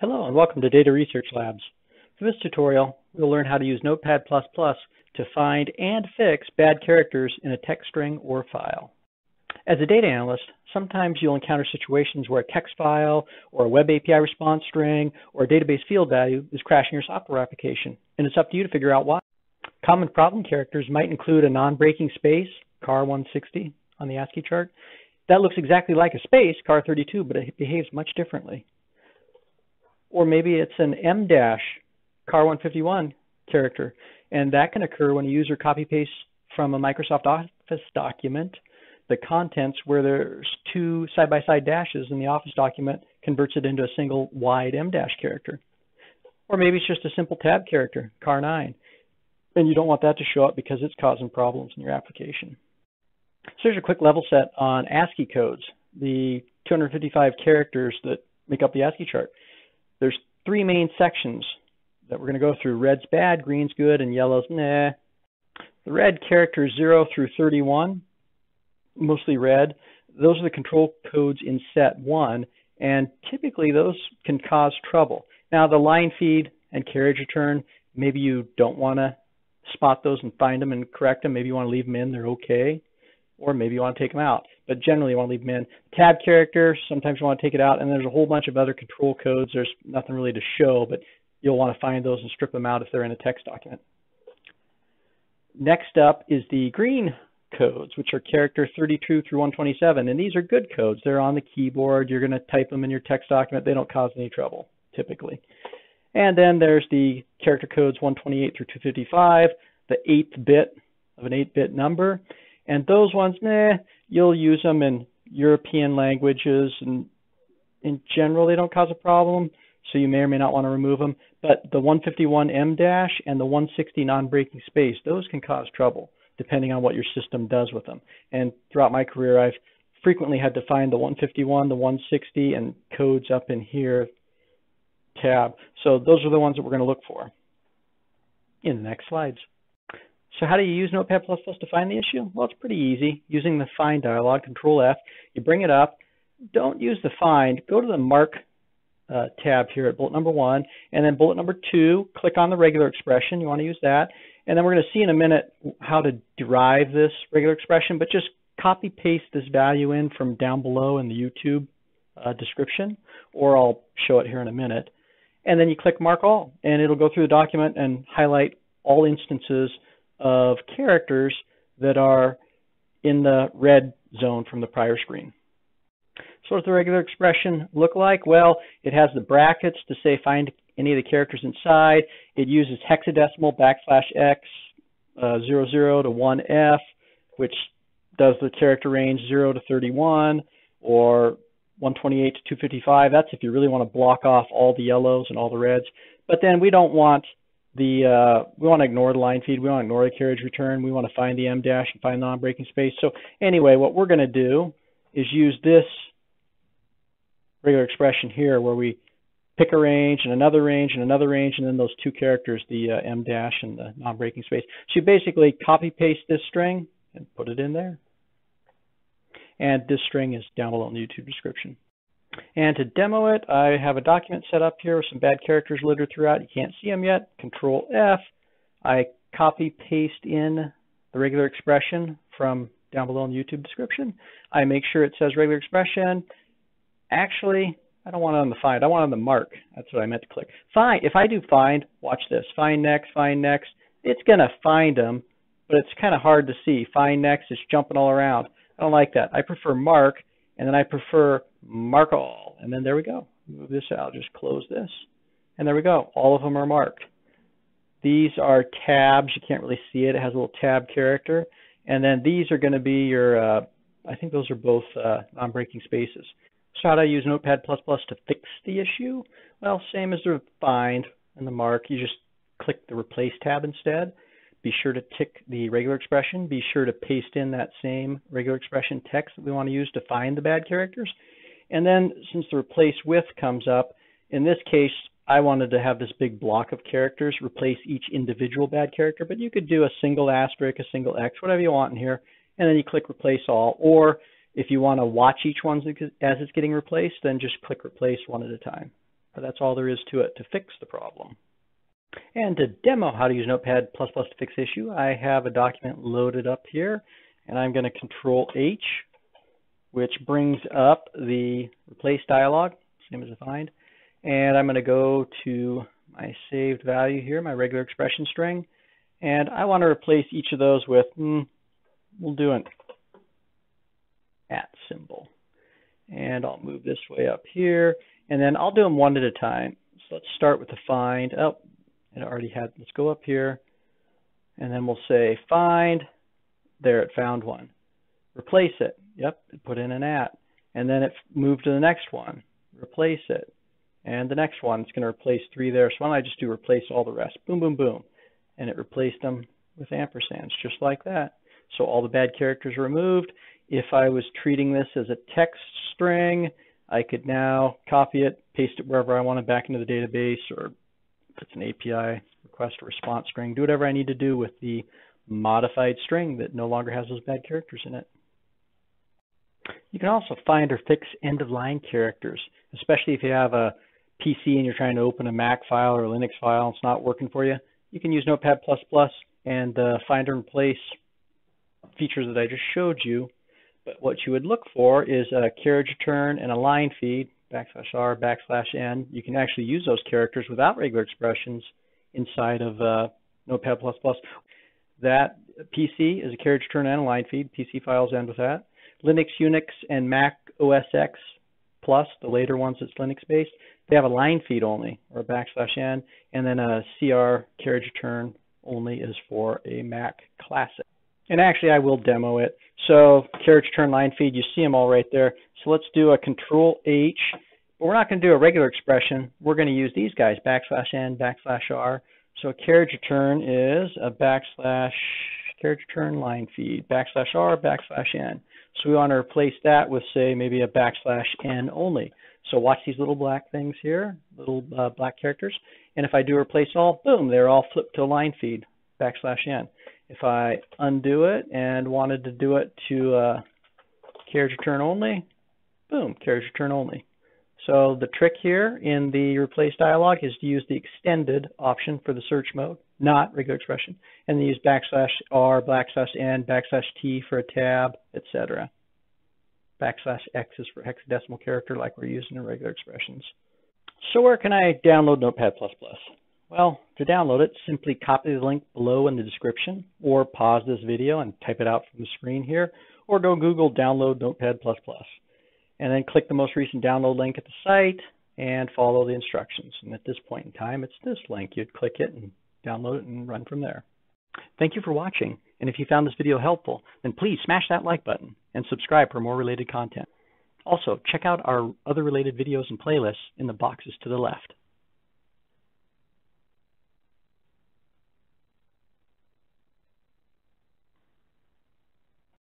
Hello and welcome to Data Research Labs. For this tutorial, we'll learn how to use Notepad++ to find and fix bad characters in a text string or file. As a data analyst, sometimes you'll encounter situations where a text file or a web API response string or a database field value is crashing your software application, and it's up to you to figure out why. Common problem characters might include a non-breaking space, car160 on the ASCII chart. That looks exactly like a space, car32, but it behaves much differently or maybe it's an em dash car 151 character, and that can occur when a user copy pastes from a Microsoft Office document the contents where there's two side by side dashes in the Office document converts it into a single wide em dash character. Or maybe it's just a simple tab character, car 9, and you don't want that to show up because it's causing problems in your application. So here's a quick level set on ASCII codes, the 255 characters that make up the ASCII chart. There's three main sections that we're going to go through. Red's bad, green's good, and yellow's nah. The red characters 0 through 31, mostly red, those are the control codes in set 1, and typically those can cause trouble. Now the line feed and carriage return, maybe you don't want to spot those and find them and correct them. Maybe you want to leave them in, they're okay or maybe you want to take them out. But generally, you want to leave them in. Tab character, sometimes you want to take it out, and there's a whole bunch of other control codes. There's nothing really to show, but you'll want to find those and strip them out if they're in a text document. Next up is the green codes, which are character 32 through 127, and these are good codes. They're on the keyboard. You're going to type them in your text document. They don't cause any trouble, typically. And then there's the character codes 128 through 255, the eighth bit of an 8-bit number. And those ones, nah, you'll use them in European languages, and in general, they don't cause a problem, so you may or may not want to remove them. But the 151 em dash and the 160 non-breaking space, those can cause trouble depending on what your system does with them. And throughout my career, I've frequently had to find the 151, the 160, and codes up in here tab. So those are the ones that we're going to look for in the next slides. So how do you use Notepad++ to find the issue? Well, it's pretty easy. Using the Find dialog, Control F, you bring it up. Don't use the Find. Go to the Mark uh, tab here at bullet number one, and then bullet number two, click on the regular expression. You want to use that. And then we're going to see in a minute how to derive this regular expression, but just copy paste this value in from down below in the YouTube uh, description, or I'll show it here in a minute. And then you click Mark All, and it'll go through the document and highlight all instances of characters that are in the red zone from the prior screen. So what does the regular expression look like? Well, it has the brackets to say find any of the characters inside. It uses hexadecimal backslash x uh, 00 to 1f, which does the character range 0 to 31 or 128 to 255. That's if you really want to block off all the yellows and all the reds. But then we don't want the uh, we want to ignore the line feed, we want to ignore the carriage return, we want to find the em dash and find the non-breaking space. So anyway, what we're going to do is use this regular expression here where we pick a range and another range and another range and then those two characters, the uh, em dash and the non-breaking space. So you basically copy paste this string and put it in there. And this string is down below in the YouTube description. And to demo it, I have a document set up here with some bad characters littered throughout. You can't see them yet. Control F. I copy paste in the regular expression from down below in the YouTube description. I make sure it says regular expression. Actually, I don't want it on the find. I want it on the mark. That's what I meant to click. Find. If I do find, watch this. Find next, find next. It's going to find them, but it's kind of hard to see. Find next. It's jumping all around. I don't like that. I prefer mark, and then I prefer mark all. And then there we go. Move this out, just close this. And there we go. All of them are marked. These are tabs. You can't really see it. It has a little tab character. And then these are going to be your, uh, I think those are both uh, non-breaking spaces. So how do I use Notepad++ Plus to fix the issue? Well, same as the find and the mark. You just click the replace tab instead. Be sure to tick the regular expression. Be sure to paste in that same regular expression text that we want to use to find the bad characters. And then since the replace with comes up, in this case, I wanted to have this big block of characters replace each individual bad character, but you could do a single asterisk, a single X, whatever you want in here, and then you click replace all. Or if you want to watch each one as it's getting replaced, then just click replace one at a time. but that's all there is to it to fix the problem. And to demo how to use Notepad++ to fix issue, I have a document loaded up here, and I'm going to Control H, which brings up the replace dialog, same as a find, and I'm going to go to my saved value here, my regular expression string, and I want to replace each of those with, hmm, we'll do an at symbol. And I'll move this way up here, and then I'll do them one at a time. So let's start with the find. Oh, it already had, let's go up here, and then we'll say find, there it found one. Replace it, yep, it put in an at. And then it moved to the next one, replace it. And the next one, it's going to replace three there. So why don't I just do replace all the rest? Boom, boom, boom. And it replaced them with ampersands, just like that. So all the bad characters removed. If I was treating this as a text string, I could now copy it, paste it wherever I want it back into the database, or it's an API request response string, do whatever I need to do with the modified string that no longer has those bad characters in it. You can also find or fix end-of-line characters, especially if you have a PC and you're trying to open a Mac file or a Linux file and it's not working for you. You can use Notepad++ and the find and replace features that I just showed you. But what you would look for is a carriage return and a line feed, backslash R, backslash N. You can actually use those characters without regular expressions inside of uh, Notepad++. That PC is a carriage return and a line feed. PC files end with that. Linux, Unix, and Mac OS X Plus, the later ones that's Linux based, they have a line feed only or a backslash n, and then a CR carriage return only is for a Mac Classic. And actually, I will demo it. So carriage return line feed, you see them all right there. So let's do a Control H. But we're not going to do a regular expression. We're going to use these guys, backslash n, backslash r. So carriage return is a backslash carriage return line feed, backslash r, backslash n. So we want to replace that with, say, maybe a backslash n only. So watch these little black things here, little uh, black characters. And if I do replace all, boom, they're all flipped to a line feed, backslash n. If I undo it and wanted to do it to uh, carriage return only, boom, carriage return only. So the trick here in the replace dialog is to use the extended option for the search mode, not regular expression, and then use backslash r, backslash n, backslash t for a tab, etc. Backslash x is for hexadecimal character like we're using in regular expressions. So where can I download Notepad++? Well, to download it, simply copy the link below in the description, or pause this video and type it out from the screen here, or go Google download Notepad++ and then click the most recent download link at the site and follow the instructions. And at this point in time, it's this link. You'd click it and download it and run from there. Thank you for watching. And if you found this video helpful, then please smash that like button and subscribe for more related content. Also, check out our other related videos and playlists in the boxes to the left.